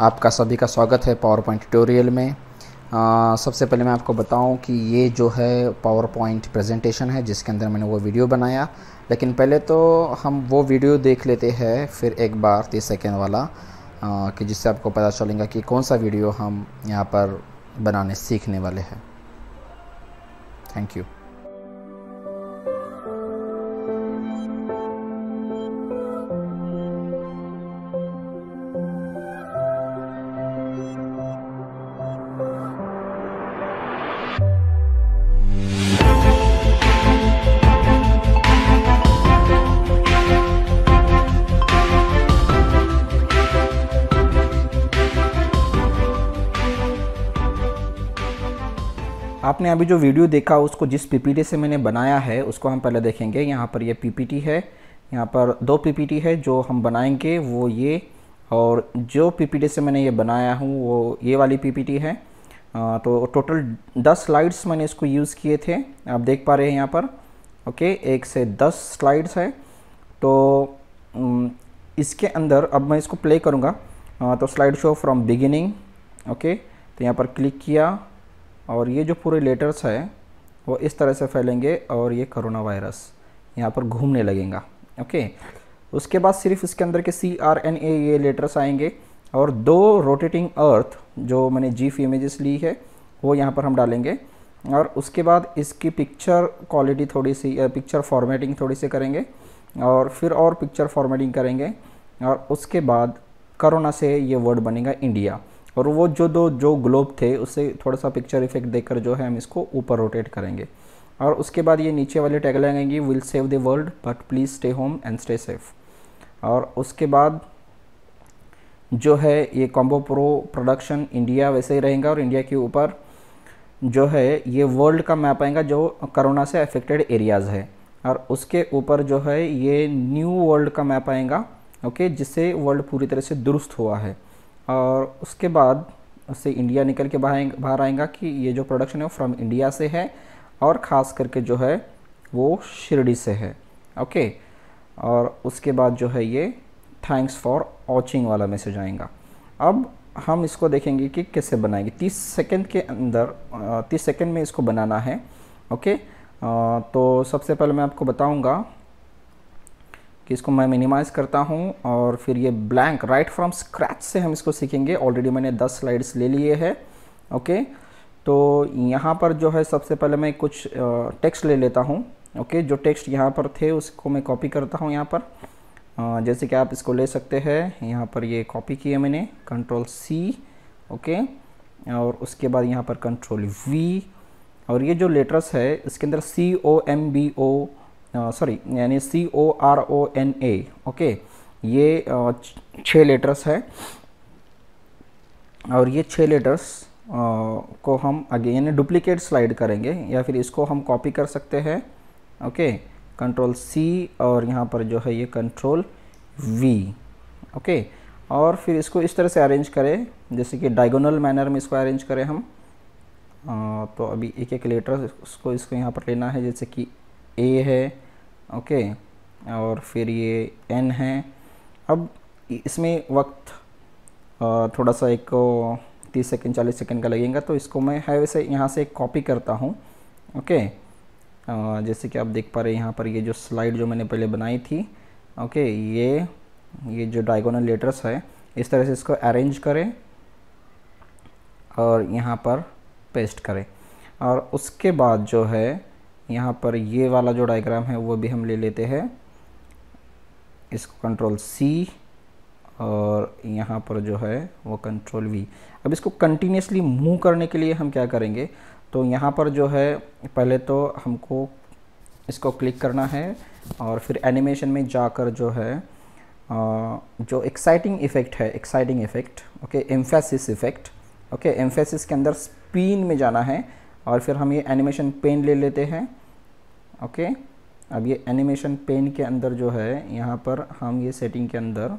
आपका सभी का स्वागत है पावर पॉइंट ट्यूटोरियल में। आ, सबसे पहले मैं आपको बताऊँ कि ये जो है पावर पॉइंट प्रेजेंटेशन है जिसके अंदर मैंने वो वीडियो बनाया। लेकिन पहले तो हम वो वीडियो देख लेते हैं फिर एक बार तीस सेकेंड वाला आ, कि जिससे आपको पता चलेगा कि कौन सा वीडियो हम यहाँ पर बनाने सीखने वाले हैं। थैंक यू आपने अभी जो वीडियो देखा उसको जिस पीपीटी से मैंने बनाया है उसको हम पहले देखेंगे। यहाँ पर ये पीपीटी है। यहाँ पर दो पीपीटी है जो हम बनाएँगे वो ये और जो पीपीटी से मैंने ये बनाया हूँ वो ये वाली पीपीटी है। आ, तो टोटल दस स्लाइड्स मैंने इसको यूज़ किए थे। आप देख पा रहे हैं यहाँ पर। ओके एक से दस स्लाइड्स है। तो इसके अंदर अब मैं इसको प्ले करूँगा। तो slide show from beginning. Okay तो यहाँ पर क्लिक किया। और ये जो पूरे लेटर्स है, वो इस तरह से फैलेंगे और ये करोना वायरस यहाँ पर घूमने लगेगा ओके उसके बाद सिर्फ़ इसके अंदर के सी आर एन ए ये लेटर्स आएँगे और दो रोटेटिंग अर्थ जो मैंने जीफ इमेजेस ली है, वो यहाँ पर हम डालेंगे और उसके बाद इसकी पिक्चर क्वालिटी थोड़ी सी पिक्चर फॉर्मेटिंग थोड़ी सी करेंगे और फिर और पिक्चर फॉर्मेटिंग करेंगे और उसके बाद करोना से ये वर्ड बनेगा इंडिया और वो जो दो, जो ग्लोब थे, उससे थोड़ा सा पिक्चर इफ़ेक्ट देकर जो है हम इसको ऊपर रोटेट करेंगे। और उसके बाद ये नीचे वाले टैग लगाएँगे will save the world but please stay home and stay safe और उसके बाद जो है ये कॉम्बो प्रो प्रोडक्शन इंडिया वैसे ही रहेगा और इंडिया के ऊपर जो है ये वर्ल्ड का मैप आएगा जो कोरोना से अफेक्टेड एरियाज़ है। और उसके ऊपर जो है ये न्यू वर्ल्ड का मैप आएगा ओके जिससे वर्ल्ड पूरी तरह से दुरुस्त हुआ है। और उसके बाद उससे इंडिया निकल के बाहर बाहर आएगा कि ये जो प्रोडक्शन है वो फ्रॉम इंडिया से है और ख़ास करके जो है वो शिरडी से है। ओके और उसके बाद जो है ये थैंक्स फॉर वॉचिंग वाला मैसेज आएगा। अब हम इसको देखेंगे कि कैसे बनाएँगे। 30 सेकंड के अंदर 30 सेकंड में इसको बनाना है। ओके तो सबसे पहले मैं आपको बताऊँगा कि इसको मैं मिनिमाइज़ करता हूँ और फिर ये ब्लैंक राइट फ्रॉम स्क्रैच से हम इसको सीखेंगे। ऑलरेडी मैंने 10 स्लाइड्स ले लिए हैं ओके तो यहाँ पर जो है सबसे पहले मैं कुछ टेक्स्ट ले लेता हूँ ओके जो टेक्स्ट यहाँ पर थे उसको मैं कॉपी करता हूँ यहाँ पर। जैसे कि आप इसको ले सकते हैं। यहाँ पर ये कॉपी किया मैंने कंट्रोल सी ओके और उसके बाद यहाँ पर कंट्रोल वी और ये जो लेटर्स है, इसके अंदर C O M B O sorry यानी C O R O N A okay ये छः लेटर्स है। और ये छः लेटर्स को हम आगे यानी डुप्लीकेट स्लाइड करेंगे या फिर इसको हम कॉपी कर सकते हैं ओके कंट्रोल सी और यहाँ पर जो है ये कंट्रोल वी ओके और फिर इसको इस तरह से अरेंज करें जैसे कि डायगोनल मैनर में इसको अरेंज करें हम। आ, तो अभी एक एक लेटर उसको इसको यहाँ पर लेना है जैसे कि ए है ओके, और फिर ये एन है। अब इसमें वक्त थोड़ा सा एक तीस सेकेंड, चालीस सेकेंड का लगेगा तो इसको मैं है वैसे यहाँ से कॉपी करता हूँ, ओके। जैसे कि आप देख पा रहे हैं यहाँ पर ये जो स्लाइड जो मैंने पहले बनाई थी, ओके, ये ये जो डायगोनल लेटर्स है, इस तरह से इसको अरेंज करें, और यहाँ पर पेस्ट करें। और उसके बाद जो है यहाँ पर ये वाला जो डायग्राम है, वो भी हम ले लेते हैं। इसको कंट्रोल सी और यहाँ पर जो है, वो कंट्रोल वी अब इसको कंटिन्यूसली मूव करने के लिए हम क्या करेंगे? तो यहाँ पर जो है, पहले तो हमको इसको क्लिक करना है और फिर एनिमेशन में जाकर जो है जो एक्साइटिंग इफ़ेक्ट है exciting effect okay emphasis effect okay emphasis के अंदर स्पिन में जाना है। और फिर हम ये एनिमेशन पेन ले लेते हैं। ओके अब ये एनिमेशन पेन के अंदर जो है, यहाँ पर हम ये सेटिंग के अंदर,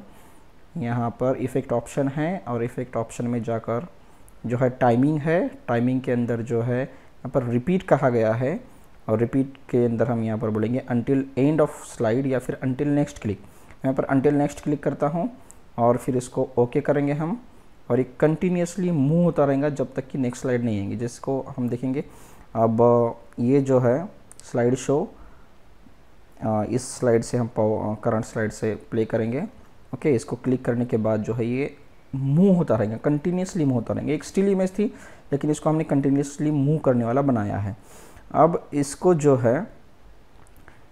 यहाँ पर इफ़ेक्ट ऑप्शन है और इफ़ेक्ट ऑप्शन में जाकर जो है टाइमिंग है टाइमिंग के अंदर जो है, यहाँ पर रिपीट कहा गया है और रिपीट के अंदर हम यहाँ पर बोलेंगे अनटिल एंड ऑफ़ स्लाइड या फिर अनटिल नेक्स्ट क्लिक यहाँ पर अनटिल नेक्स्ट क्लिक करता हूँ और फिर इसको ओके करेंगे हम। और ये कंटिन्यूसली मूव होता रहेगा जब तक कि नेक्स्ट स्लाइड नहीं आएँगी। जिसको हम देखेंगे, अब, ये जो है स्लाइड शो इस स्लाइड से हम करंट स्लाइड से प्ले करेंगे। ओके इसको क्लिक करने के बाद जो है ये मूव होता रहेगा कंटिन्यूसली मूव होता रहेंगे। एक स्टिल इमेज थी, लेकिन इसको हमने कंटिन्यूसली मूव करने वाला बनाया है। अब इसको जो है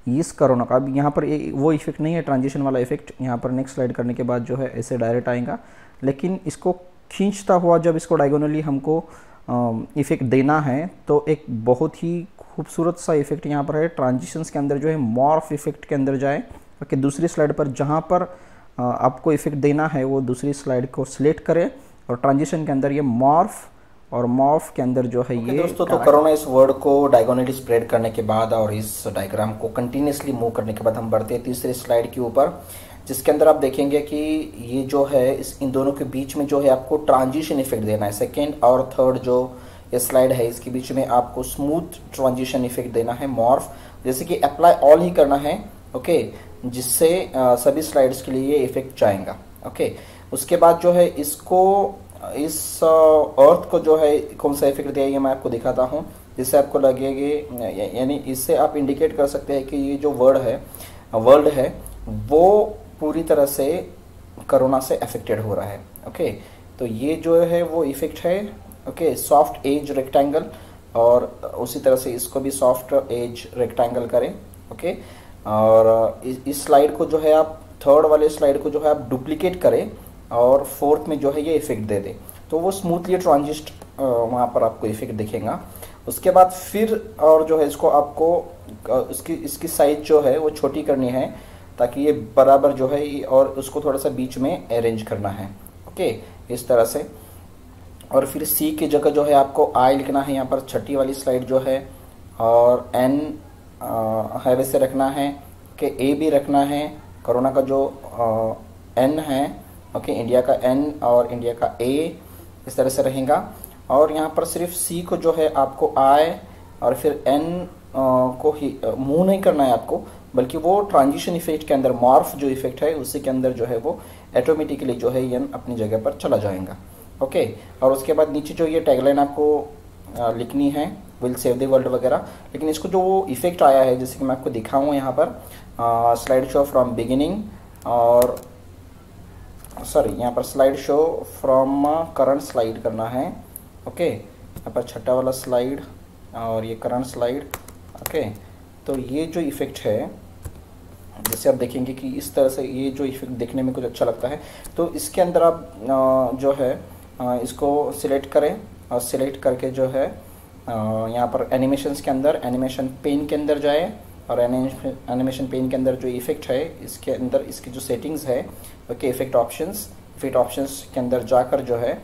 इस करोना का। अब यहाँ पर ए, वो इफ़ेक्ट नहीं है ट्रांजिशन वाला इफ़ेक्ट यहाँ पर नेक्स्ट स्लाइड करने के बाद जो है ऐसे डायरेक्ट आएगा। लेकिन इसको खींचता हुआ जब इसको डायगोनली हमको इफ़ेक्ट देना है तो एक बहुत ही खूबसूरत सा इफ़ेक्ट यहाँ पर है। ट्रांजिशंस के अंदर जो है मॉर्फ इफ़ेक्ट के अंदर जाए ओके दूसरी स्लाइड पर जहाँ पर आपको इफ़ेक्ट देना है वो दूसरी स्लाइड को सिलेक्ट करें और ट्रांजिशन के अंदर ये मॉर्फ और मॉफ के अंदर जो है okay, ये दोस्तों तो करोना इस वर्ड को डायगोनली स्प्रेड करने के बाद और इस डायग्राम को कंटिन्यूसली मूव करने के बाद हम बढ़ते हैं तीसरे स्लाइड के ऊपर जिसके अंदर आप देखेंगे कि ये जो है इस इन दोनों के बीच में जो है आपको ट्रांजिशन इफ़ेक्ट देना है। सेकेंड और थर्ड जो ये स्लाइड है इसके बीच में आपको स्मूथ ट्रांजिशन इफ़ेक्ट देना है मॉर्फ जैसे कि अप्लाई ऑल ही करना है ओके जिससे सभी स्लाइड्स के लिए ये इफ़ेक्ट जाएगा ओके उसके बाद जो है इसको इस अर्थ को जो है, कौन सा इफ़ेक्ट दिया ये मैं आपको दिखाता हूँ। जिससे आपको लगेगी यानी इससे आप इंडिकेट कर सकते हैं कि ये जो वर्ड है वर्ल्ड है, वो पूरी तरह से कोरोना से अफेक्टेड हो रहा है ओके तो ये जो है, वो इफ़ेक्ट है ओके सॉफ्ट एज रेक्टेंगल और उसी तरह से इसको भी सॉफ्ट एज रेक्टेंगल करें ओके और, इस स्लाइड को जो है आप थर्ड वाले स्लाइड को जो है आप डुप्लीकेट करें और फोर्थ में जो है ये इफ़ेक्ट दे दे। तो वो स्मूथली ट्रांजिस्ट वहाँ पर आपको इफ़ेक्ट दिखेगा। उसके बाद फिर और जो है इसको आपको इसकी इसकी साइज़ जो है वो छोटी करनी है, ताकि ये बराबर जो है और उसको थोड़ा सा बीच में अरेंज करना है। ओके इस तरह से। और फिर सी की जगह जो है आपको आई लिखना है। यहाँ पर छठी वाली स्लाइड जो है और एन है वैसे रखना है। कि ए भी रखना है। कोरोना का जो एन है ओके, इंडिया का एन और इंडिया का ए इस तरह से रहेगा। और यहाँ पर सिर्फ़ सी को जो है आपको आई और फिर एन को ही मूव नहीं करना है आपको, बल्कि वो ट्रांजिशन इफ़ेक्ट के अंदर मॉर्फ जो इफ़ेक्ट है, उसी के अंदर जो है वो ऑटोमेटिकली जो है एन अपनी जगह पर चला जाएगा। ओके, और उसके बाद नीचे जो ये टैगलाइन आपको लिखनी है विल सेव द वर्ल्ड वगैरह, लेकिन इसको जो इफ़ेक्ट आया है, जैसे कि मैं आपको दिखाऊँ यहाँ पर स्लाइड शो फ्रॉम बिगिनिंग और सॉरी यहाँ पर slide show from current slide करना है ओके यहाँ पर छठा वाला स्लाइड और ये करंट स्लाइड ओके तो ये जो इफ़ेक्ट है, जैसे आप देखेंगे कि इस तरह से ये जो इफ़ेक्ट देखने में कुछ अच्छा लगता है तो इसके अंदर आप जो है इसको सिलेक्ट करें और सिलेक्ट करके जो है यहाँ पर एनिमेशंस के अंदर एनिमेशन पेन के अंदर जाए और एनिमेशन पेन के अंदर जो इफ़ेक्ट है, इसके अंदर इसकी जो सेटिंग्स है okay effect options effect options के अंदर जाकर जो है,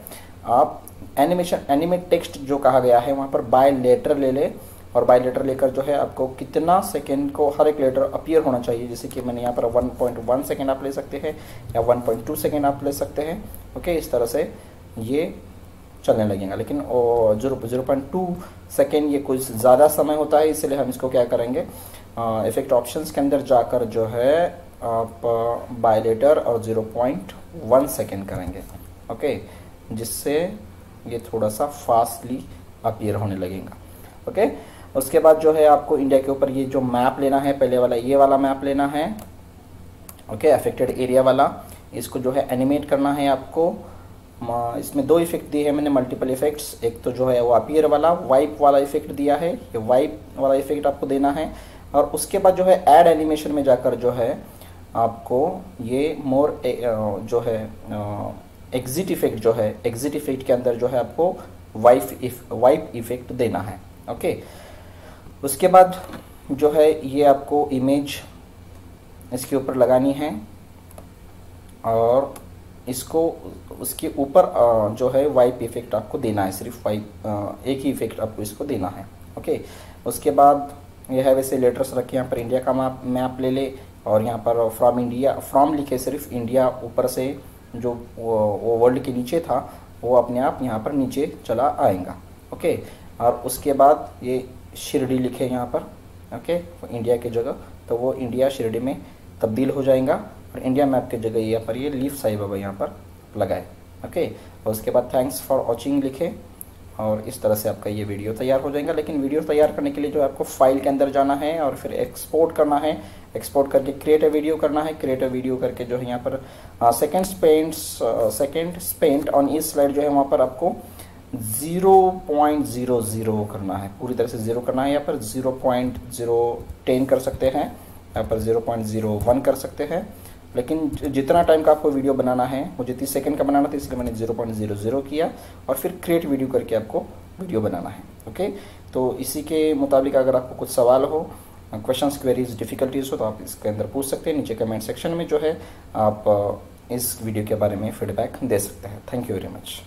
आप एनिमेशन एनिमेट टेक्स्ट जो कहा गया है, वहाँ पर बाय लेटर ले ले और बाय लेटर लेकर जो है आपको कितना सेकेंड को हर एक लेटर अपियर होना चाहिए। जैसे कि मैंने यहाँ पर 1.1 सेकेंड आप ले सकते हैं या 1.2 सेकेंड आप ले सकते हैं ओके इस तरह से ये चलने लगेगा। लेकिन zero zero point two second ये कुछ ज़्यादा समय होता है, इसलिए हम इसको क्या करेंगे? इफ़ेक्ट ऑप्शंस के अंदर जाकर जो है, आप बायलेटर और ज़ीरो पॉइंट वन सेकेंड करेंगे। ओके जिससे ये थोड़ा सा फास्टली अपीयर होने लगेगा। ओके उसके बाद जो है, आपको इंडिया के ऊपर ये जो मैप लेना है, पहले वाला ये वाला मैप लेना है। ओके अफेक्टेड एरिया वाला। इसको जो है एनिमेट करना है आपको। इसमें दो इफ़ेक्ट दिए हैं मैंने मल्टीपल इफेक्ट्स एक तो जो है, वो अपीयर वाला वाइप वाला इफ़ेक्ट दिया है। ये वाइप वाला इफ़ेक्ट आपको देना है। और उसके बाद जो है ऐड एनिमेशन में जाकर जो है आपको ये मोर जो है एग्जिट इफ़ेक्ट जो है एग्जिट इफ़ेक्ट के अंदर जो है आपको वाइफ इफ़ वाइप इफ़ेक्ट देना है ओके उसके बाद जो है ये आपको इमेज इसके ऊपर लगानी है और इसको, उसके ऊपर जो है वाइप इफ़ेक्ट आपको देना है, सिर्फ़ वाइप एक ही इफ़ेक्ट आपको इसको देना है ओके उसके बाद ये है वैसे लेटर्स रखे यहाँ पर इंडिया का मैप मैप ले ले और यहाँ पर फ्रॉम इंडिया फ्रॉम लिखे सिर्फ़ इंडिया ऊपर से जो वो, वो वर्ल्ड के नीचे था वो अपने आप यहाँ पर नीचे चला आएगा ओके और उसके बाद ये शिरडी लिखे यहाँ पर ओके इंडिया की जगह तो वो इंडिया शिरडी में तब्दील हो जाएगा और इंडिया मैप की जगह यहाँ पर ये लीफ साई बाबा यहाँ पर लगाए ओके और उसके बाद थैंक्स फॉर वॉचिंग लिखें। और इस तरह से आपका ये वीडियो तैयार हो जाएगा। लेकिन वीडियो तैयार करने के लिए जो आपको फ़ाइल के अंदर जाना है और फिर एक्सपोर्ट करना है एक्सपोर्ट करके क्रिएट अ वीडियो करना है क्रिएट अ वीडियो करके जो है यहाँ पर second spent second spent on E slide जो है वहाँ पर आपको ज़ीरो पॉइंट ज़ीरो ज़ीरो करना है। पूरी तरह से ज़ीरो करना है यहाँ पर। ज़ीरो पॉइंट ज़ीरो टेन कर सकते हैं। यहाँ पर ज़ीरो पॉइंट ज़ीरो वन कर सकते हैं। लेकिन जितना टाइम का आपको वीडियो बनाना है मुझे तीस सेकंड का बनाना था, इसलिए मैंने ज़ीरो पॉइंट ज़ीरो ज़ीरो किया और फिर क्रिएट वीडियो करके आपको वीडियो बनाना है ओके तो इसी के मुताबिक अगर आपको कुछ सवाल हो क्वेश्चंस क्वेरीज डिफिकल्टीज हो तो आप इसके अंदर पूछ सकते हैं, नीचे कमेंट सेक्शन में जो है, आप इस वीडियो के बारे में फीडबैक दे सकते हैं। Thank you very much